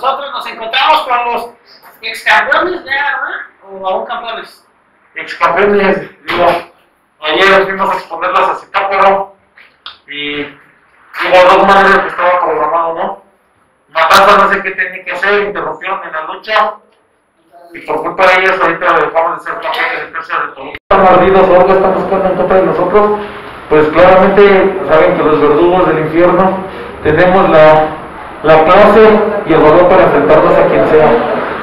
nosotros. Nos encontramos con los ex campeones ya, ¿verdad? ¿O aún campeones? Ex campeones, digo, ayer fuimos a exponerlas a Citápero y digo, dos maneras que estaba programado, ¿no? Matanza no sé qué tenía que hacer, interrumpieron en la lucha y por culpa de ellos ahorita dejamos de ser campeones de tercera de todo. Están ardidos o algo están buscando en contra de nosotros, pues claramente saben que los verdugos del infierno tenemos la, la clase y el valor para enfrentarnos a quien sea.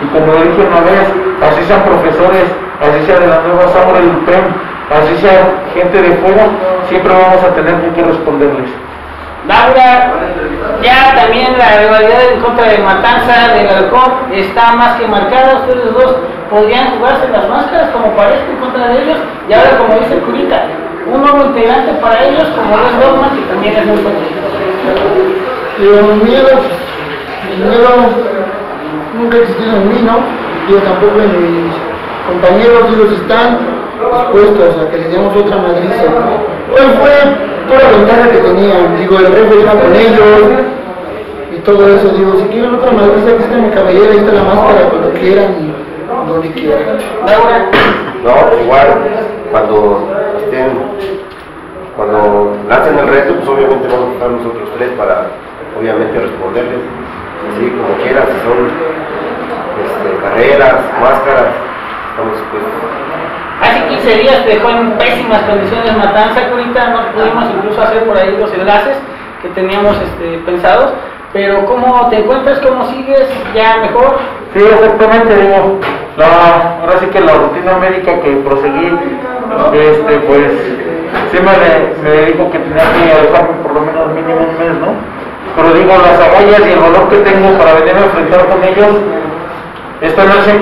Y como dije una vez, así sean profesores, así sea de la nueva sangre del PEM, así sea gente de fuera, siempre vamos a tener que responderles. Laura, ya también la rivalidad en contra de Matanza del Halcón está más que marcada. Ustedes dos podrían jugarse las máscaras como parece en contra de ellos. Y ahora, como dice Curita, un nuevo integrante para ellos, como es Dogma, que también es muy fuerte. Pero miedo, el miedo nunca ha existido en mí, ¿no? Yo tampoco en mis compañeros, ellos están dispuestos a que les demos otra madriza. Hoy fue toda la ventaja que tenían, digo, el resto iba con ellos y todo eso, digo, si quieren otra madriza, aquí está mi cabellera, ahí está la máscara, cuando quieran y donde quieran. Laura, No, igual, cuando estén, cuando lancen el reto, pues obviamente vamos a estar nosotros tres para, obviamente, responderles, así como quieran, si son este, carreras, máscaras, estamos dispuestos. hace 15 días te dejó en pésimas condiciones Matanza, Curita. No pudimos incluso hacer por ahí los enlaces que teníamos este, pensados. Pero, ¿cómo te encuentras? ¿Cómo sigues? ¿Ya mejor? Sí, exactamente, digo, la, ahora sí que la rutina médica que proseguí, este, pues, sí me, me dijo que tenía que alejarme por lo menos mínimo un mes, ¿no? Pero digo, las agallas y el valor que tengo para venir a enfrentar con ellos, están al 100%,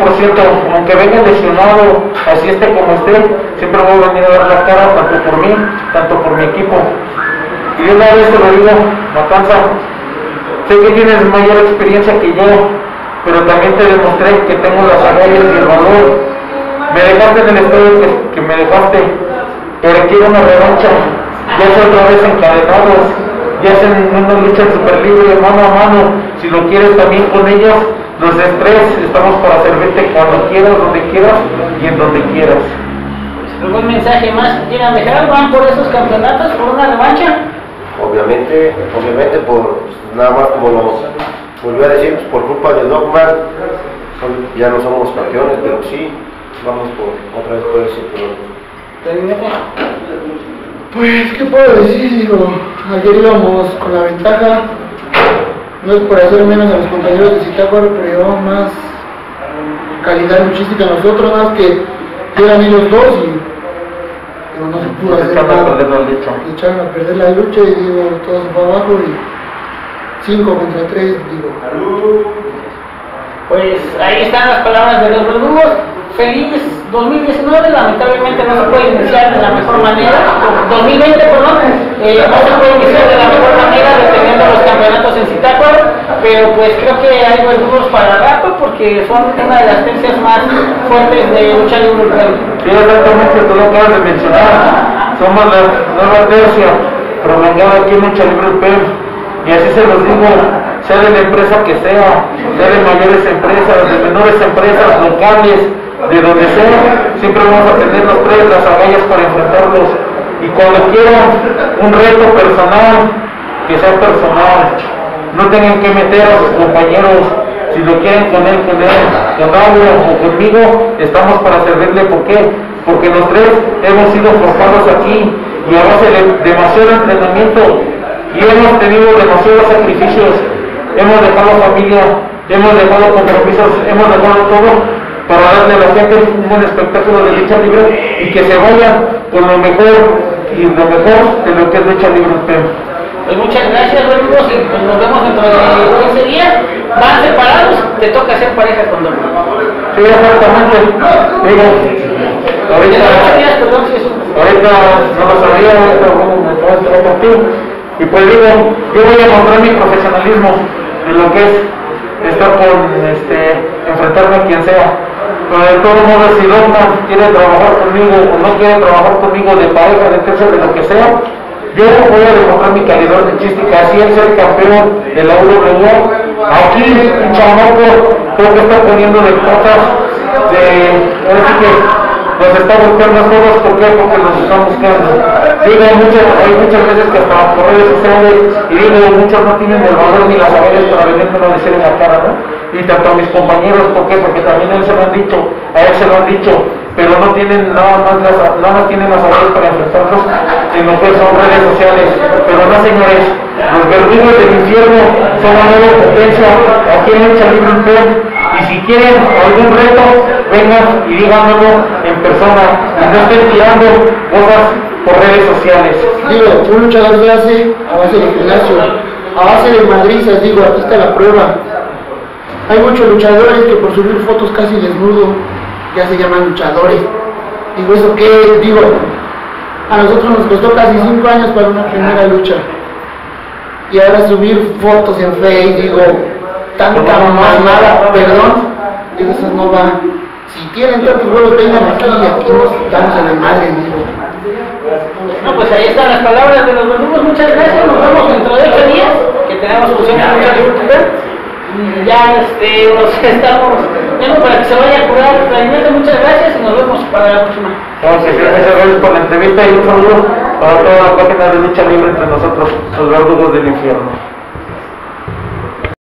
aunque venga lesionado, así esté como esté, siempre voy a venir a dar la cara, tanto por mí, tanto por mi equipo. Y una vez te lo digo, Matanza, sé que tienes mayor experiencia que yo, pero también te demostré que tengo las agallas y el valor. Me dejaste en el estado que, que me dejaste, pero quiero una revancha. Ya sea otra vez encadenados, ya sea en una lucha super libre, mano a mano. Si lo quieres también con ellos, los de tres estamos para servirte cuando quieras, donde quieras y en donde quieras. ¿Algún mensaje más que quieran dejar? ¿Van por esos campeonatos, por una revancha? Obviamente, obviamente por, nada más como lo volví a decir, pues, por culpa de Dogman, son- ya no somos campeones, pero sí, vamos por otra vez por ese. Pues, ¿qué puedo decir? Digo, ayer íbamos con la ventaja, no es por hacer menos a los compañeros de Zitácuaro, pero llevamos más calidad luchística nosotros, más que eran ellos dos y digo, no se pudo hacer echaron a nada. perder la lucha. Le echaron a perder la lucha y digo, todo se fue abajo y 5 contra 3, digo. Pues ahí están las palabras de los verdugos. Feliz 2019, lamentablemente no se puede iniciar de la mejor manera. 2020, perdón, eh, no se puede iniciar de la mejor manera deteniendo los campeonatos en Zitácuaro, pero pues creo que hay verdugos para rato porque son una de las tercias más fuertes de lucha libre. urbana. Sí, exactamente, tú lo acabas de mencionar. Somos la nueva tercia prolongada aquí en Lucha Libre PEM. Y así se los digo, sea de la empresa que sea, sea de mayores empresas, de menores empresas, locales, de donde sea, siempre vamos a tener los tres las agallas para enfrentarlos. Y cuando quieran un reto personal, que sea personal, no tengan que meter a sus compañeros, si lo quieren con él, con él, con Mauro o conmigo, estamos para servirle. ¿Por qué? Porque los tres hemos sido formados aquí y a base de demasiado entrenamiento y hemos tenido demasiados sacrificios, hemos dejado familia, hemos dejado compromisos, hemos dejado todo para darle a la gente un buen espectáculo de lucha libre y que se vayan con lo mejor y lo mejor de lo que es lucha libre. Pues muchas gracias, y pues nos vemos dentro de 15 días. Van separados, te toca hacer pareja con Don. Sí, exactamente. Digo, ahorita, 8 días, perdón, si es un... ahorita no lo sabía, ahorita esperar por ti. Y pues digo, yo voy a mostrar mi profesionalismo de lo que es estar con, este, enfrentarme a quien sea. Pero de todos modos, si Loma quiere trabajar conmigo o no quiere trabajar conmigo de pareja, de tercera, de lo que sea, Yo voy a demostrar mi calidad artística, así el ser campeón de la UWO. Aquí, un chamaco, creo que está poniendo de patas de. Ahora sí que nos está buscando a todos, ¿por qué? Porque nos están buscando. Digo, muchas, hay muchas veces que hasta por redes sociales, y digo, muchos no tienen el valor ni las saberes para venirme a decir en la cara, ¿no? Y tanto a mis compañeros, ¿por qué? Porque también a él se lo han dicho, a él se lo han dicho, pero no tienen nada más las, nada más tienen las saberes para enfrentarlos en lo que son redes sociales. Pero no, señores, los verdugos del infierno son la nueva potencia aquí en el Libre y si quieren algún reto, vengan y díganlo en persona. Y no estén tirando cosas por redes sociales. Digo, un luchador se a base de gimnasio, a base de madrizas, digo, aquí está la prueba. Hay muchos luchadores que por subir fotos casi desnudo ya se llaman luchadores. Digo, ¿eso qué? Digo, a nosotros nos costó casi 5 años para una primera lucha. Y ahora subir fotos en Facebook, digo, tanta mamada, perdón, digo, eso no va. Si quieren tantos huevos, vengan aquí y aquí nos damos en la madre, digo. No, pues ahí están las palabras de los verdugos. Muchas gracias. Nos vemos dentro de 8 días, que tenemos función en mucha Y ya este, nos estamos viendo para que se vaya a curar realmente. Muchas gracias y nos vemos para la próxima. Entonces, gracias a por la entrevista y un saludo para toda la página de lucha libre entre nosotros, los verdugos del infierno.